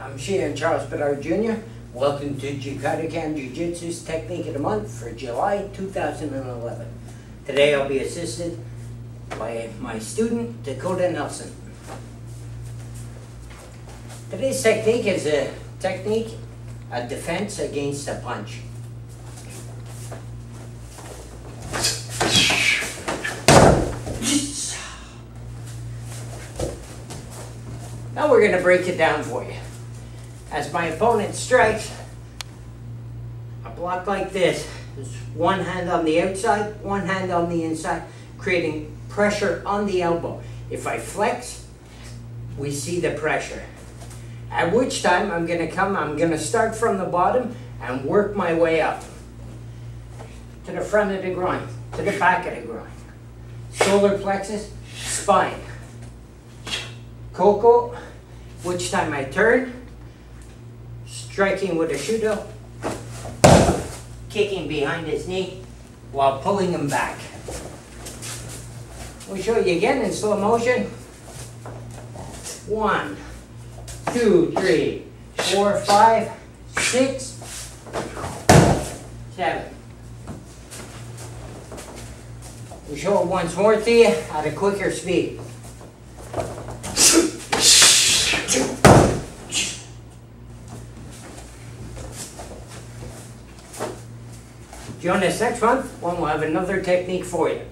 I'm Shihan Charles Bedard Jr. Welcome to Jukaidokan Jiu-Jitsu's Technique of the Month for July 2011. Today I'll be assisted by my student Dakota Nelson. Today's technique is a technique, a defense against a punch. Now we're going to break it down for you. As my opponent strikes, a block like this is one hand on the outside, one hand on the inside, creating pressure on the elbow. If I flex, we see the pressure. At which time I'm going to come, I'm going to start from the bottom and work my way up. To the front of the groin, to the back of the groin. Solar plexus, spine. Koko, which time I turn, striking with a shuto, kicking behind his knee while pulling him back. We'll show you again in slow motion. One, two, three, four, five, six, seven. We'll show it once more to you at a quicker speed. Join us next month when we'll have another technique for you.